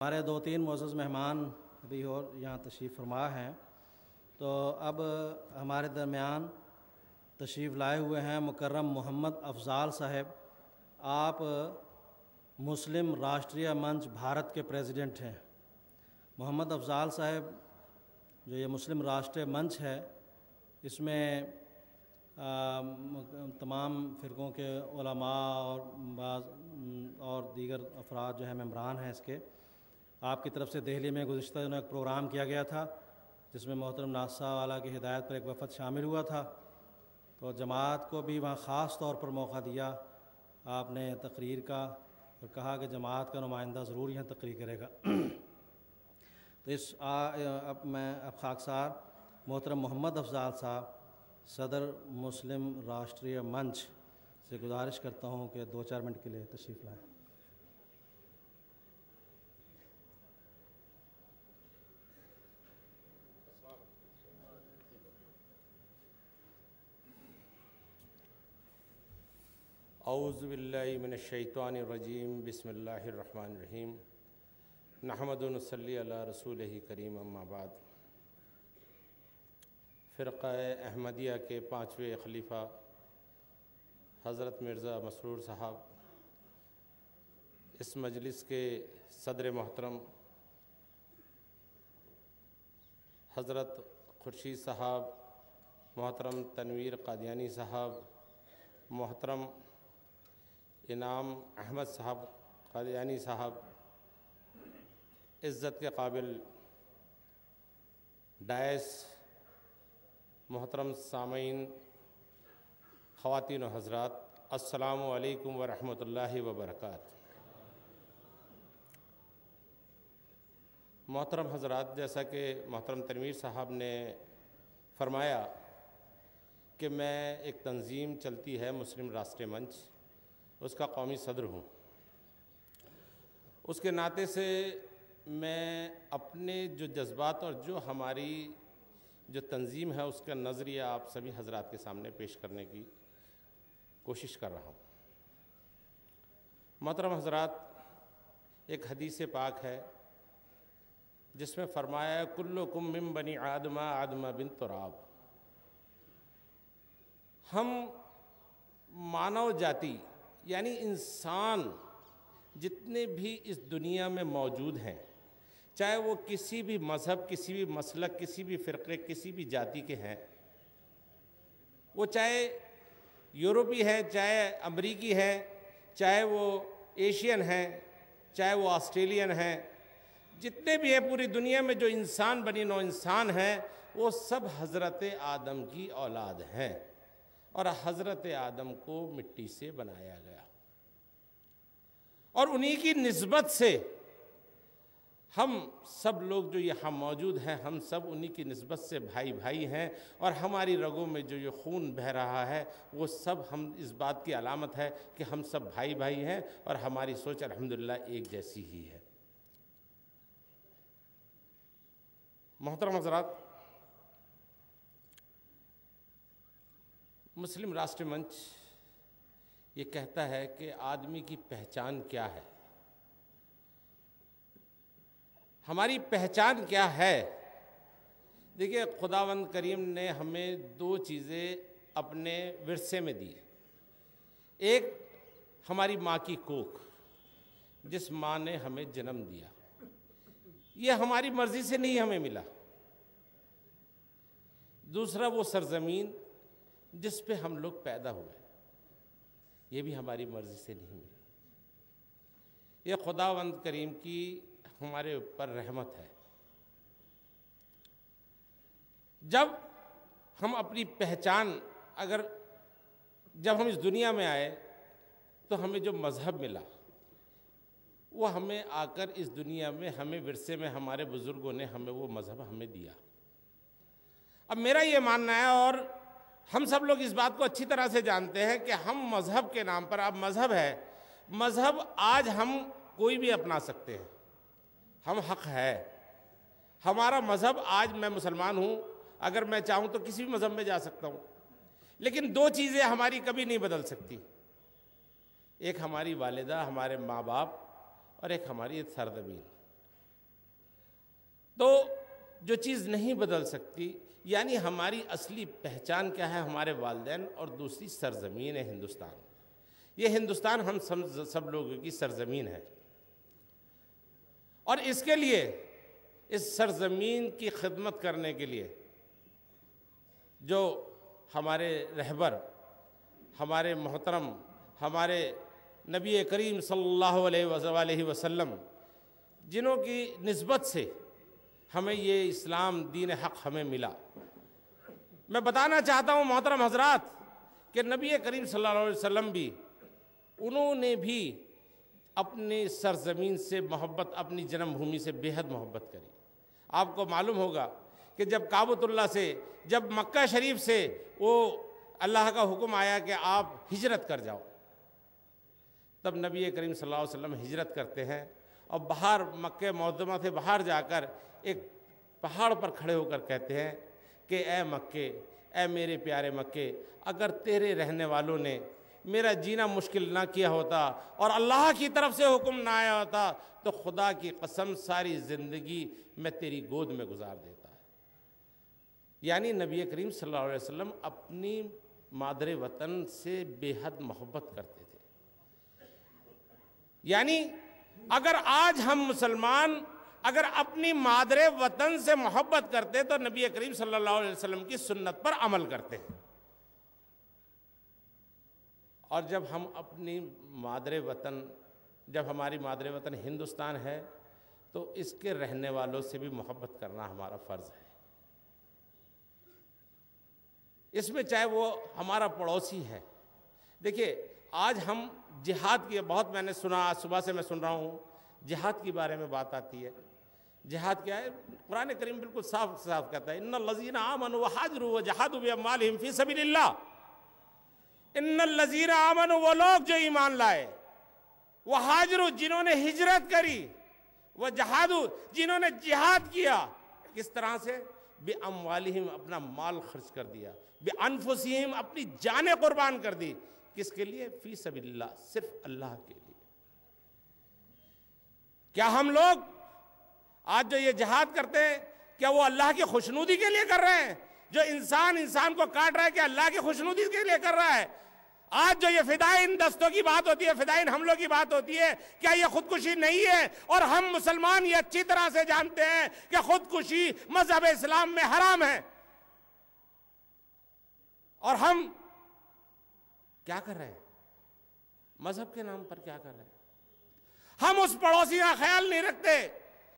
हमारे दो तीन मोज़ मेहमान अभी और यहाँ तशरीफ़ फरमा हैं। तो अब हमारे दरमियान तशरीफ़ लाए हुए हैं मुकर्रम मोहम्मद अफजाल साहब। आप मुस्लिम राष्ट्रीय मंच भारत के प्रेसिडेंट हैं। मोहम्मद अफजाल साहब, जो ये मुस्लिम राष्ट्रीय मंच है, इसमें तमाम फ़िरक़ों के और बाज़ और दीगर अफराद जो हैं मम्बरान हैं इसके। आपकी तरफ़ से दिल्ली में गुज्त दिनों एक प्रोग्राम किया गया था जिसमें मोहतरम नासा वाला की हिदायत पर एक वफद शामिल हुआ था। तो जमात को भी वहाँ ख़ास तौर पर मौका दिया आपने तकरीर का और कहा कि जमात का नुमाइंदा ज़रूर यहाँ तकरीर करेगा। तो इस आ, अब मैं अब खाकसार मोहतरम मोहम्मद अफजाल साहब सदर मुस्लिम राष्ट्रीय मंच से गुजारिश करता हूँ कि दो चार मिनट के लिए तशरीफ़ लाएँ। आउज़बिल्लिमिनशैतानरजीम बसमीम नहमदनसली रसूल करीम अम्माबाद फ़िरक़ अहमदिया के पाँचवें खलीफा, हज़रत मिर्ज़ा मसरूर साहब, इस मजलिस के सदर मोहतरम, हज़रत खुर्शीद साहब, मोहतरम तनवीर कादियानी साहब, मोहतरम इनाम अहमद साहब, कादियानी साहब, इज़्ज़त के काबिल डायस मोहतरम सामीन ख़वान हजरात असलकम वरहमल वबरक मोहतरम हजरात, जैसा कि मोहतरम तनवीर साहब ने फरमाया कि मैं एक तंजीम चलती है मुस्लिम राष्ट्रीय मंच उसका कौमी सदर हूँ। उसके नाते से मैं अपने जो जज्बात और जो हमारी जो तंजीम है, उसका नज़रिया आप सभी हजरात के सामने पेश करने की कोशिश कर रहा हूँ। मोहतरम हजरात, एक हदीस पाक है, जिसमें फरमाया कुल्लो कुम मिम बनी आदमा आदमा बिन तुराब। हम मानव जाति यानी इंसान जितने भी इस दुनिया में मौजूद हैं, चाहे वो किसी भी मज़हब, किसी भी मसलक, किसी भी फ़िरक़े, किसी भी जाति के हैं, वो चाहे यूरोपी हैं, चाहे अमरीकी हैं, चाहे वो एशियन हैं, चाहे वो ऑस्ट्रेलियन हैं, जितने भी हैं पूरी दुनिया में जो इंसान बनी नौ इंसान हैं, वो सब हज़रत आदम की औलाद हैं। और हज़रत आदम को मिट्टी से बनाया गया। और उन्हीं की नस्बत से हम सब लोग जो यहाँ मौजूद हैं, हम सब उन्हीं की नस्बत से भाई भाई हैं और हमारी रगों में जो ये खून बह रहा है, वो सब हम इस बात की अलामत है कि हम सब भाई भाई हैं और हमारी सोच अल्हम्दुलिल्लाह एक जैसी ही है। मोहतरम हजरात मुस्लिम राष्ट्र मंच ये कहता है कि आदमी की पहचान क्या है? हमारी पहचान क्या है? देखिए, खुदावंद करीम ने हमें दो चीज़ें अपने विरसे में दी। एक, हमारी माँ की कोख, जिस माँ ने हमें जन्म दिया। ये हमारी मर्ज़ी से नहीं हमें मिला। दूसरा, वो सरजमीन जिस पे हम लोग पैदा हुए ये भी हमारी मर्ज़ी से नहीं मिला ये खुदावंद करीम की हमारे ऊपर रहमत है। जब हम अपनी पहचान, अगर जब हम इस दुनिया में आए तो हमें जो मज़हब मिला, वो हमें आकर इस दुनिया में, हमें विरसे में, हमारे बुज़ुर्गों ने हमें वो मज़हब हमें दिया। अब मेरा ये मानना है और हम सब लोग इस बात को अच्छी तरह से जानते हैं कि हम मज़हब के नाम पर अब मज़हब है, मज़हब आज हम कोई भी अपना सकते हैं। हम हक है। हमारा मज़हब आज मैं मुसलमान हूँ, अगर मैं चाहूँ तो किसी भी मज़हब में जा सकता हूँ। लेकिन दो चीज़ें हमारी कभी नहीं बदल सकती। एक हमारी वालिदा, हमारे माँ बाप और एक हमारी सरजमीन। तो जो चीज़ नहीं बदल सकती यानी हमारी असली पहचान क्या है? हमारे वालदेन और दूसरी सरजमीन है हिंदुस्तान। ये हिंदुस्तान हम सब सब लोगों की सरजमीन है। और इसके लिए, इस सरजमीन की खिदमत करने के लिए, जो हमारे रहबर, हमारे मोहतरम, हमारे नबी करीम सल्लल्लाहु अलैहि वसल्लम जिन्हों की नस्बत से हमें ये इस्लाम दीन हक हमें मिला। मैं बताना चाहता हूँ, मोहतरम हजरात, कि नबी करीम सल्लल्लाहु अलैहि वसल्लम भी, उन्होंने भी अपनी सरजमीन से मोहब्बत, अपनी जन्मभूमि से बेहद मोहब्बत करी। आपको मालूम होगा कि जब काबतुल्ला से, जब मक्का शरीफ से वो अल्लाह का हुक्म आया कि आप हिजरत कर जाओ, तब नबी करीम सल्लल्लाहु अलैहि वसल्लम हिजरत करते हैं। और बाहर मक्के मौदमा से बाहर जाकर एक पहाड़ पर खड़े होकर कहते हैं कि, ए मक्के, ए मेरे प्यारे मक्के, अगर तेरे रहने वालों ने मेरा जीना मुश्किल ना किया होता और अल्लाह की तरफ़ से हुक्म ना आया होता तो खुदा की कसम सारी ज़िंदगी मैं तेरी गोद में गुजार देता। यानी नबी करीम सल्लल्लाहु अलैहि वसल्लम अपनी मादर वतन से बेहद मोहब्बत करते थे। यानी अगर आज हम मुसलमान, अगर अपनी मादर वतन से मोहब्बत करते तो नबी करीम सल्लल्लाहु अलैहि वसल्लम की सुन्नत पर अमल करते। हैं और जब हम अपनी मादर वतन, जब हमारी मादर वतन हिंदुस्तान है तो इसके रहने वालों से भी मोहब्बत करना हमारा फ़र्ज़ है। इसमें चाहे वो हमारा पड़ोसी है। देखिए, आज हम जिहाद की, बहुत मैंने सुना, आज सुबह से मैं सुन रहा हूँ, जिहाद के बारे में बात आती है। जिहाद क्या है? कुरान करीम बिल्कुल साफ़ साफ़ कहता है इन लजीन आमन व हाजर व जहाद माल हिमफी सबील्ला इन लजीर आमन, वो लोग जो ईमान लाए वह हाजरू जिन्होंने हिजरत करी वह जहादू जिन्होंने जिहाद किया, किस तरह से? बे अमवालिम अपना माल खर्च कर दिया, बे अनफुसीम अपनी जानें कुर्बान कर दी। किसके लिए? फ़ी सबील्ला सिर्फ़ अल्लाह के लिए। क्या हम लोग आज जो ये जहाद करते हैं, क्या वो अल्लाह की खुशनुदी के लिए कर रहे हैं? जो इंसान इंसान को काट रहा है, क्या अल्लाह की खुशनुदी के लिए कर रहा है? आज जो ये फिदाइन दस्तों की बात होती है फिदाइन हमलों की बात होती है, क्या ये खुदकुशी नहीं है? और हम मुसलमान ये अच्छी तरह से जानते हैं कि खुदकुशी मज़हब इस्लाम में हराम है। और हम क्या कर रहे हैं? मज़हब के नाम पर क्या कर रहे हैं? हम उस पड़ोसी का ख्याल नहीं रखते।